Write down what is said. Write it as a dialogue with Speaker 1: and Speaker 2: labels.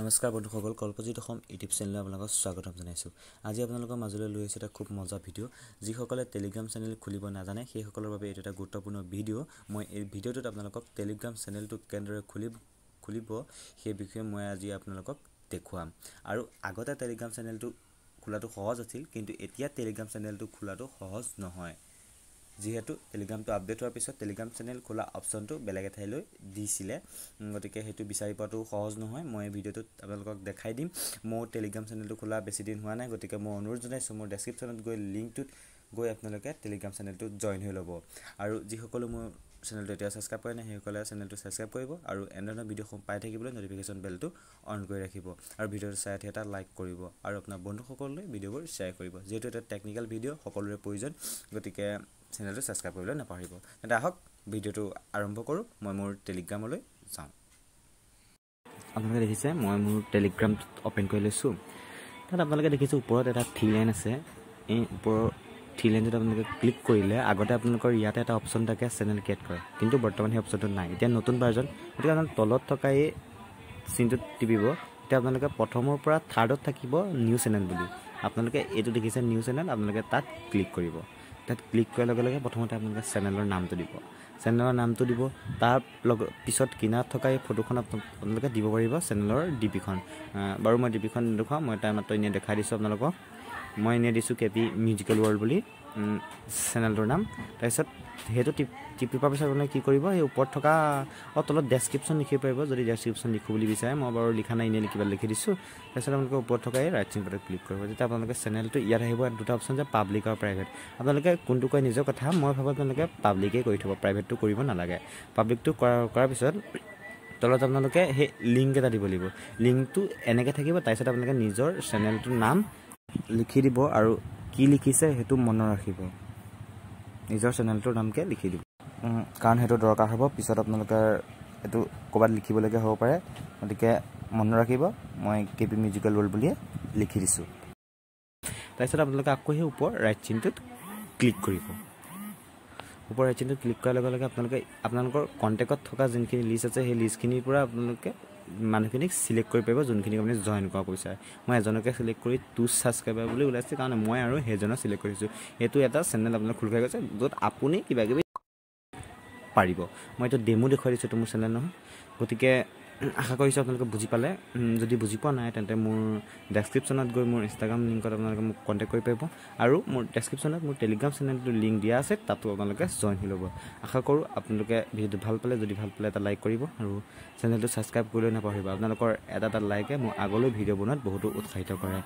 Speaker 1: নমস্কাৰ বন্ধুসকল কল্পজিত অসম ইউটিউব চেনেললৈ আপোনালোকক স্বাগতম জনাইছোঁ। আজি আপোনালোকৰ মাজলৈ লৈ আহিছোঁ এটা খুব মজা ভিডিঅ' যিসকলে টেলিগ্ৰাম চেনেল খুলিব নাজানে সেইসকলৰ বাবে এইটো এটা গুৰুত্বপূৰ্ণ ভিডিঅ' মই এই ভিডিঅ'টোত আপোনালোকক টেলিগ্ৰাম চেনেলটো কেনেদৰে খুলি খুলিব সেই বিষয়ে মই আজি আপোনালোকক দেখুৱাম। আৰু আগতে টেলিগ্ৰাম চেনেলটো খোলাটো সহজ আছিল কিন্তু এতিয়া টেলিগ্ৰাম চেনেলটো খোলাটো সহজ নহয়। যিহেতু টেলিগ্ৰামটো আপডেট হোৱাৰ পিছত টেলিগ্ৰাম চেনেল খোলা অপশ্যনটো বেলেগ এঠাইলৈ দিছিলে। গতিকে সেইটো বিচাৰি পোৱাটো সহজ নহয়। মই ভিডিঅ'টোত আপোনালোকক দেখাই দিম। মোৰ টেলিগ্ৰাম চেনেলটো খোলা বেছি দিন হোৱা নাই। গতিকে মই অনুৰোধ জনাইছোঁ মোৰ ডেছক্ৰিপশ্যনত গৈ লিংকটোত গৈ আপোনালোকে টেলিগ্ৰাম চেনেলটোত জইন হৈ ল'ব। আৰু যিসকলে মোৰ চেনেলটো এতিয়া ছাবস্ক্ৰাইব কৰে নাই সেইসকলে চেনেলটো ছাবস্ক্ৰাইব কৰিব আৰু এনেধৰণৰ ভিডিঅ'সমূহ পাই থাকিবলৈ ন'টিফিকেশ্যন বেলটো অন কৰি ৰাখিব। আৰু ভিডিঅ'টো চাই এটা লাইক কৰিব আৰু আপোনাৰ বন্ধুসকললৈ ভিডিঅ'বোৰ শ্বেয়াৰ কৰিব। যিহেতু এটা টেকনিকেল ভিডিঅ' সকলোৰে প্ৰয়োজন। গতিকে চেনেলটো ছাবস্ক্ৰাইব কৰিবলৈ নাপাহৰিব। তেন্তে আহক ভিডিঅ'টো আৰম্ভ কৰোঁ মই মোৰ টেলিগ্ৰামলৈ যাওঁ। আপোনালোকে দেখিছে মই মোৰ টেলিগ্ৰাম অ'পেন কৰি লৈছোঁ। তাত আপোনালোকে দেখিছোঁ ওপৰত এটা থ্ৰী লাইন আছে। এই ওপৰৰ থ্ৰী লাইনটোত আপোনালোকে ক্লিক কৰিলে আগতে আপোনালোকৰ ইয়াতে এটা অপশ্যন থাকে চেনেল ক্ৰিয়েট কৰে। কিন্তু বৰ্তমান সেই অপশ্যনটো নাই। এতিয়া নতুন ভাৰ্জন গতিকে আপোনাৰ তলত থকা এই চিনটোত টিপিব। এতিয়া আপোনালোকে প্ৰথমৰ পৰা থাৰ্ডত থাকিব নিউ চেনেল বুলি। আপোনালোকে এইটো দেখিছে নিউ চেনেল আপোনালোকে তাত ক্লিক কৰিব। তাত ক্লিক কৰাৰ লগে লগে প্ৰথমতে আপোনালোকে চেনেলৰ নামটো দিব। চেনেলৰ নামটো দিব তাৰ লগ পিছত কিনাৰত থকা এই ফটোখন আপোনালোকে দিব পাৰিব চেনেলৰ ডিপিখন বাৰু মই ডিপিখন নেদেখুৱাম মই তাৰ মাত্ৰ এনেই দেখাই দিছোঁ আপোনালোকক। মই এনেই দিছোঁ কে পি মিউজিকেল ৱৰ্ল্ড বুলি। চেনেলটোৰ নাম। তাৰপিছত সেইটো টিপ টিপি পিছত আপোনালোকে কি কৰিব সেই ওপৰত থকা অঁ তলত ডেছক্ৰিপশ্যন লিখিব পাৰিব। যদি ডেছক্ৰিপশ্যন লিখোঁ বুলি বিচাৰে মই বাৰু লিখা নাই এনেই লিখিব লিখি দিছোঁ। তাৰপিছত আপোনালোকে ওপৰত থকা এই ৰাইট চিম্পলত ক্লিক কৰিব। তেতিয়া আপোনালোকে চেনেলটো ইয়াত আহিব দুটা অপশ্যন যে পাব্লিক আৰু প্ৰাইভেট আপোনালোকে কোনটো কয় নিজৰ কথা মই ভাবোঁ আপোনালোকে পাব্লিকেই কৰি থ'ব প্ৰাইভেটটো কৰিব নালাগে। পাব্লিকটো কৰা কৰাৰ পিছত তলত আপোনালোকে সেই লিংক এটা দিব লাগিব। লিংকটো এনেকৈ থাকিব তাৰপিছত আপোনালোকে নিজৰ চেনেলটোৰ নাম লিখি দিব আৰু কি লিখিছে সেইটো মনত ৰাখিব। নিজৰ চেনেলটোৰ নামকে লিখি দিব। কাৰণ সেইটো দৰকাৰ হ'ব। পিছত আপোনালোকে এইটো ক'ৰবাত লিখিবলগীয়া হ'ব পাৰে। গতিকে মনত ৰাখিব। মই কে পি মিউজিকেল ৱৰ্ল্ড বুলিয়ে লিখি দিছোঁ। তাৰপিছত আপোনালোকে আকৌ সেই ওপৰ ৰাইট চিনটোত ক্লিক কৰিব। ওপৰ ৰাইট চিনটোত ক্লিক কৰাৰ লগে লগে আপোনালোকে আপোনালোকৰ কণ্টেক্টত থকা যোনখিনি লিষ্ট আছে সেই লিষ্টখিনিৰ পৰা আপোনালোকে মানুহখিনিক চিলেক্ট কৰি পাৰিব যোনখিনিক আপুনি জইন কৰাব বিচাৰে মই এজনকে চিলেক্ট কৰি টু ছাবস্ক্ৰাইবাৰ বুলি ওলাইছে কাৰণ মই আৰু সেইজনক চিলেক্ট কৰিছোঁ। এইটো এটা চেনেল আপোনাক খোল খাই গৈছে য'ত আপুনি কিবা কিবি পাৰিব। মই এইটো ডেমো দেখুৱাই দিছোঁ এইটো মোৰ চেনেল নহয়। গতিকে আশা কৰিছোঁ আপোনালোকে বুজি পালে। যদি বুজি পোৱা নাই তেন্তে মোৰ ডেছক্ৰিপশ্যনত গৈ মোৰ ইনষ্টাগ্ৰাম লিংকত আপোনালোকে মোক কণ্টেক্ট কৰি পাৰিব। আৰু মোৰ ডেছক্ৰিপশ্যনত মোৰ টেলিগ্ৰাম চেনেলটো লিংক দিয়া আছে তাতো আপোনালোকে জইন হৈ ল'ব। আশা কৰোঁ আপোনালোকে ভিডিঅ'টো ভাল পালে যদি ভাল পালে এটা লাইক কৰিব আৰু চেনেলটো ছাবস্ক্ৰাইব কৰিবলৈ নাপাহৰিব। আপোনালোকৰ এটা এটা লাইকে মোৰ আগলৈ ভিডিঅ' বনোৱাত বহুতো উৎসাহিত কৰে।